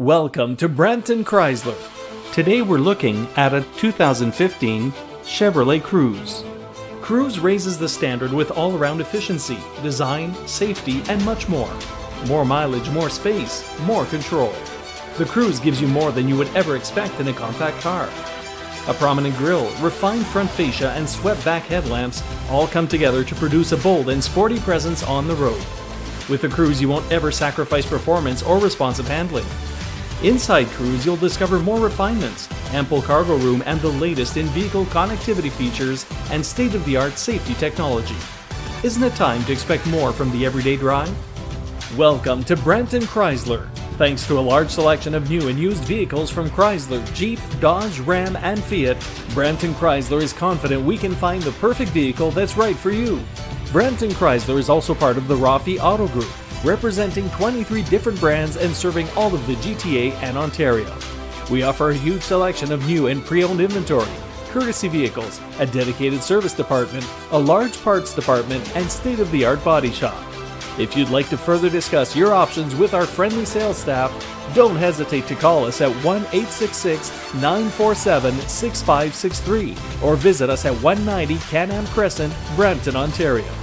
Welcome to Brampton Chrysler. Today we're looking at a 2015 Chevrolet Cruze. Cruze raises the standard with all around efficiency, design, safety, and much more. More mileage, more space, more control. The Cruze gives you more than you would ever expect in a compact car. A prominent grille, refined front fascia, and swept back headlamps all come together to produce a bold and sporty presence on the road. With the Cruze, you won't ever sacrifice performance or responsive handling. Inside Cruze, you'll discover more refinements, ample cargo room, and the latest in vehicle connectivity features and state of the art safety technology. Isn't it time to expect more from the everyday drive? Welcome to Brampton Chrysler. Thanks to a large selection of new and used vehicles from Chrysler, Jeep, Dodge, Ram, and Fiat, Brampton Chrysler is confident we can find the perfect vehicle that's right for you. Brampton Chrysler is also part of the Roffey Auto Group representing 23 different brands and serving all of the GTA and Ontario. We offer a huge selection of new and pre owned inventory, courtesy vehicles, a dedicated service department, a large parts department, and state of the art body shop. If you'd like to further discuss your options with our friendly sales staff, don't hesitate to call us at 1 866 947 6563 or visit us at 190 Can Am Crescent, Brampton, Ontario.